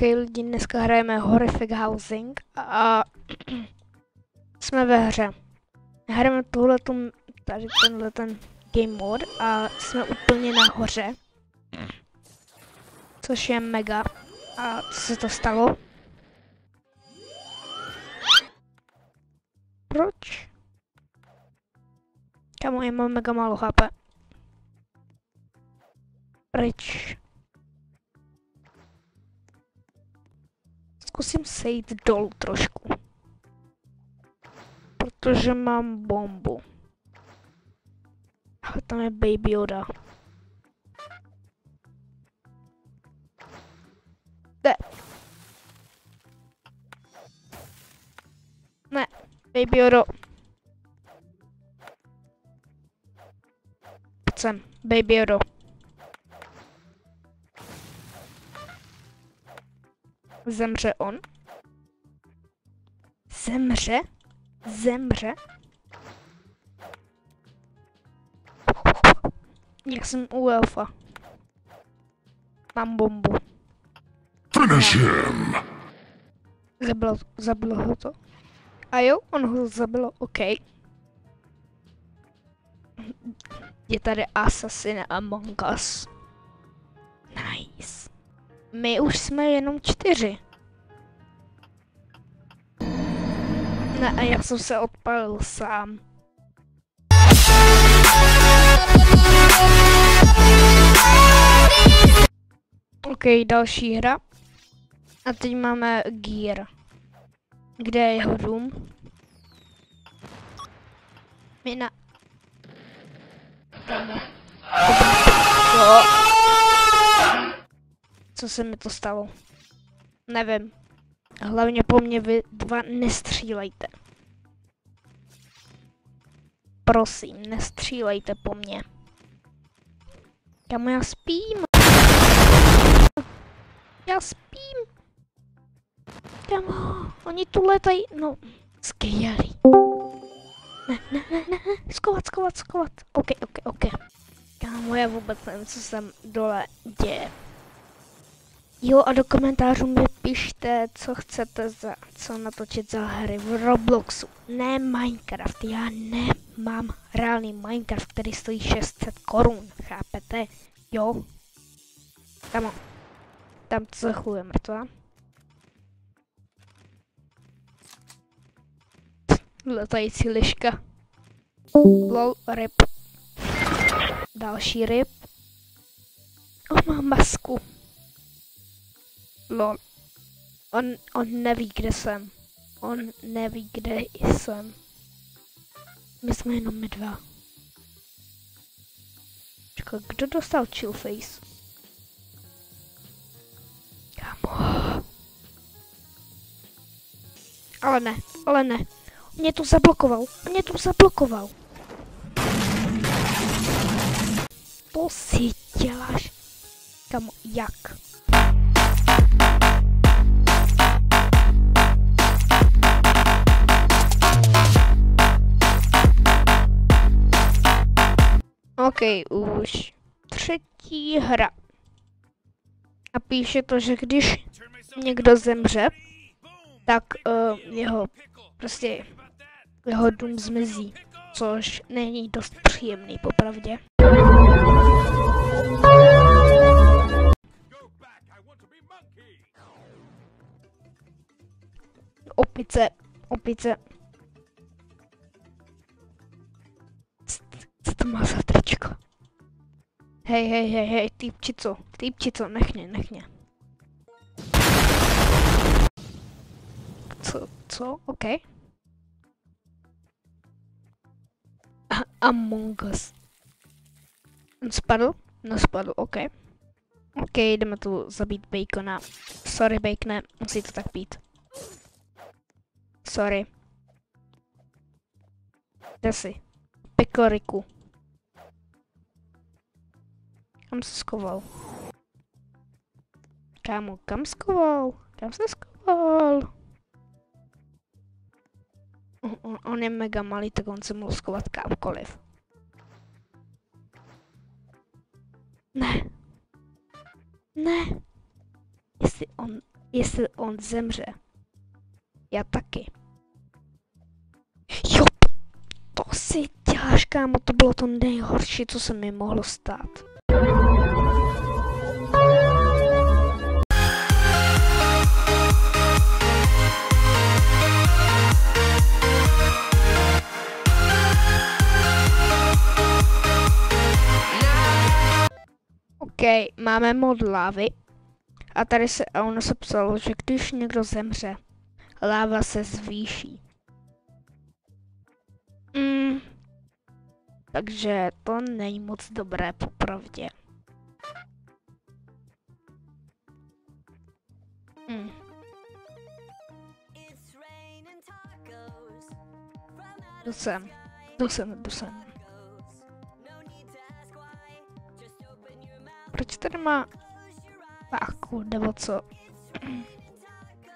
OK, lidi, dneska hrajeme Horrific Housing a jsme ve hře. Hrajeme tuhletu, tady tenhle ten game mode a jsme úplně nahoře. Což je mega. A co se to stalo? Proč? Kamo, já mám mega málo HP. Pryč. Zkusím sejít dolů trošku. Protože mám bombu. Ale tam je Baby Yoda. Ne. Ne, Baby Yoda. Sem, Baby Yoda. Zemře on? Zemře? Zemře? Já jsem u Elfa. Mám bombu. Finish him! Zabilo, zabilo ho to. A jo, on ho zabilo, OK. Je tady Assassin Among Us. Nice. My už jsme jenom čtyři. Ne, a já jsem se odpalil sám. OK, další hra. A teď máme Gear. Kde je jeho dům? Mina. Tam. Co se mi to stalo? Nevím. Hlavně po mně vy dva nestřílejte. Prosím, nestřílejte po mně. Kam já spím? Já spím. Kamo, oni tu letají, no, skvělý. Ne, ne, ne, ne, skovat, skovat, skovat. OK, OK, OK. Kámo, já vůbec nevím, co jsem dole děje. Jo, a do komentářů mi pište, co chcete za, co natočit za hry v Robloxu. Ne Minecraft, já nemám reálný Minecraft, který stojí 600 korun, chápete? Jo. Tam to za chůj je mrtvá. Letající liška. Lol, ryb. Další ryb. On má masku. Lol. On, on neví, kde jsem. On neví, kde jsem. My jsme jenom my dva. Čekaj, kdo dostal chill face? Kamo. Ale ne, ale ne. Mě tu zablokoval, mě tu zablokoval. To si děláš. Kamo, jak? OK, už třetí hra. A píše to, že když někdo zemře, tak uh, jeho prostě jeho dům zmizí, což není dost příjemný, popravdě. Opice, opice. To má za tričko? Hej, hej, hej, hej, týpčico, týpčico, nech mě, nech mě. Co, co, OK. Among Us. Spadl? No spadl, OK. OK, jdeme tu zabít Bacona. Sorry, Bacone, musí to tak být. Sorry. Kde jsi? Pekoriku. Kam se skoval? Kámo, kam skoval? Kam se skoval? On, on, on je mega malý, tak on se mohl skovat kamkoliv. Ne. Ne. Jestli on jestli on zemře. Já taky. Jo, to si děláš, kámo, to bylo to nejhorší, co se mi mohlo stát. OK, máme mod lávy. A tady se, a ono se psalo, že když někdo zemře, láva se zvýší. Mm, takže to není moc dobré popravdě. Mm. Jdu sem, jdu sem, jdu sem. Tady má páku, nebo co?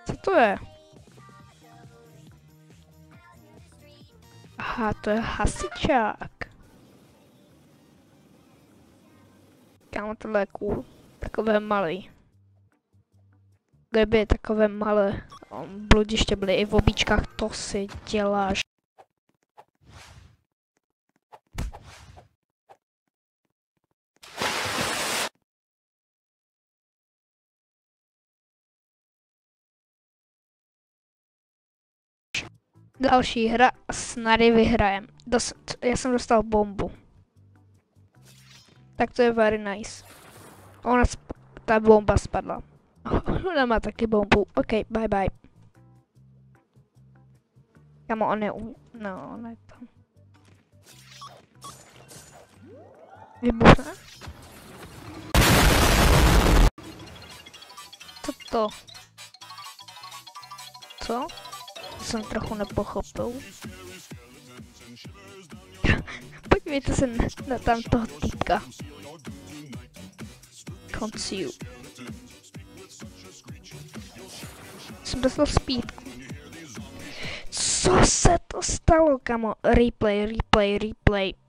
Co to je? Aha, to je hasičák. Kámo, tohle je cool. Takové malý. Kdyby takové malé bludiště byly i v obíčkách, to si děláš. Další hra, snady vyhrajem. Dos já jsem dostal bombu. Tak to je very nice. Ona ta bomba spadla. Ona má taky bombu. OK, bye bye. Kamo, on je u... No, on je tam. Vybuchne? Co to? Co? Jsem trochu nepochopil. Podívejte se na, na tam toho týpka. Conceal. Jsem dostal speedku. Co se to stalo, kamo? Replay, replay, replay.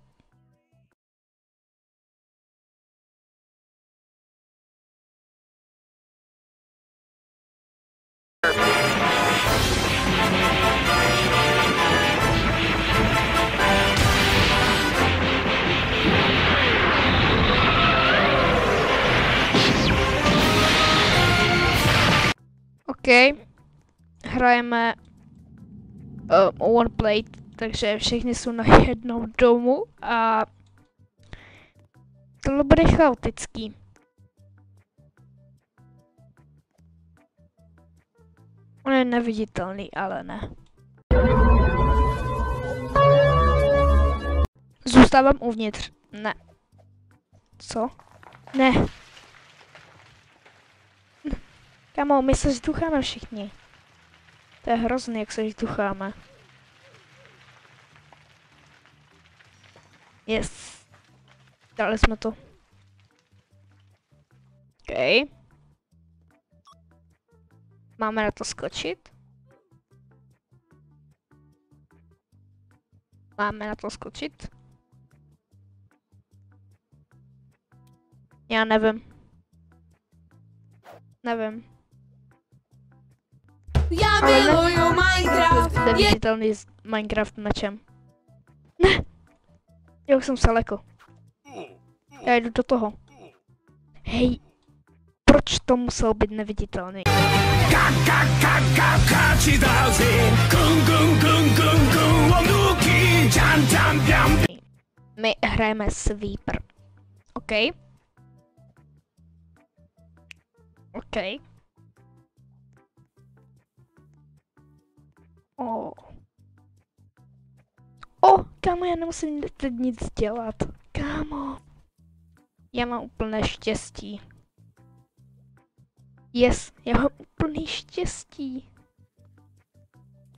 OK. Hrajeme uh, One Plate, takže všichni jsou na jednom domu a tohle bude chaotický. On je neviditelný, ale ne. Zůstávám uvnitř. Ne. Co? Ne. Kamo, my se vzducháme všichni. To je hrozný, jak se vzducháme. Yes. Dali jsme to. OK. Máme na to skočit? Máme na to skočit? Já nevím. Nevím. Já miluju Minecraft. Je... Neviditelný s Minecraft mečem. Ne! Já už jsem daleko. Já jdu do toho. Hej, proč to musel být neviditelný? My hrajeme Sweeper. OK? OK. O. O, kámo, já nemusím teď nic dělat. Kámo. Já mám úplné štěstí. Yes, já mám úplný štěstí.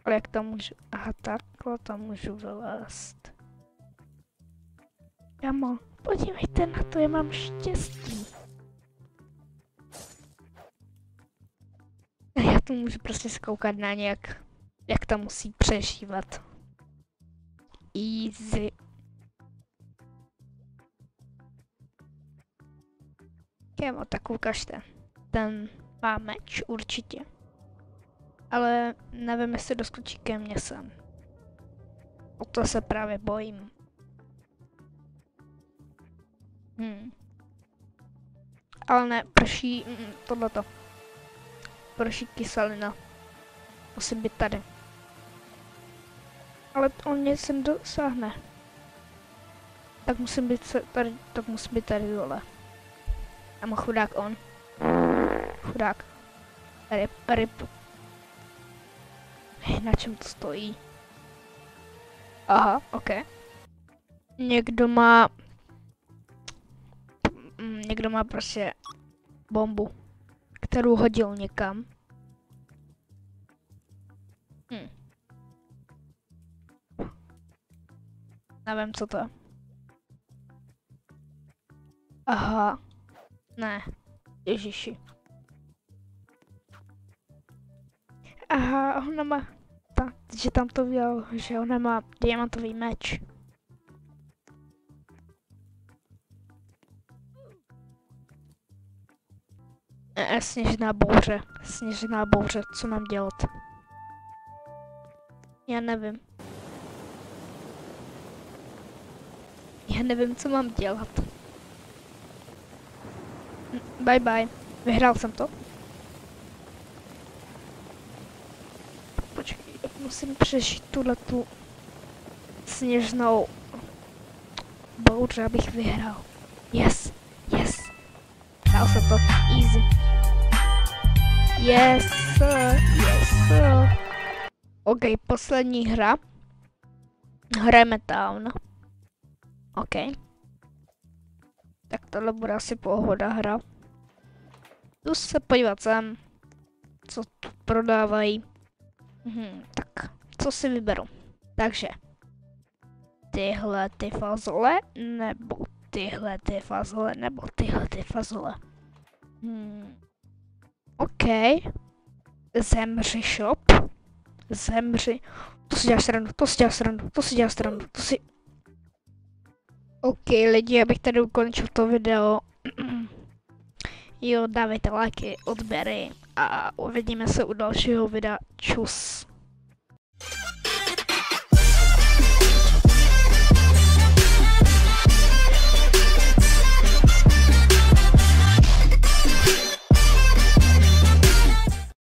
Ale jak tam můžu... Aha, takhle tam můžu vylézt. Kámo, podívejte na to, já mám štěstí. A já tu můžu prostě skoukat na nějak jak tam musí přežívat. Easy. Kémo, tak ukažte. Ten má meč, určitě. Ale nevím, jestli doskočí ke mně sem. O to se právě bojím. Hmm. Ale ne, prší mm, tohleto. Prší kyselina. Musím být tady. Ale on mě sem dosáhne. Tak musím být tady, tak musím být tady dole. A má chudák on. Chudák. Ryb, ryb. Na čem to stojí? Aha, ok. Někdo má... Mm, Někdo má prostě bombu, kterou hodil někam. Hm. Nevím, co to je. Aha. Ne. Ježiši. Aha, ona má... Ta, že tam to viděl, že ona má diamantový meč. E, sněžná bouře. Sněžná bouře, co mám dělat? Já nevím. Já nevím, co mám dělat. Bye bye. Vyhrál jsem to. Počkej, musím přežít tuhle tu sněžnou bouře, abych vyhrál. Yes, yes. Dal se to. Easy. Yes, sir. Yes, sir. OK, poslední hra. Hrajeme Town. OK. Tak tohle bude asi pohoda hra. Jdu se podívat sem, co tu prodávají. Mhm, tak, co si vyberu? Takže, tyhle ty fazole, nebo tyhle ty fazole, nebo tyhle ty fazole. Hmm. OK. Zemři shop. Zemři. To si děláš srandu, to si děláš srandu, to si děláš srandu, to si... OK lidi, abych tady ukončil to video. jo, dávejte lajky, odběry a uvidíme se u dalšího videa. Čus.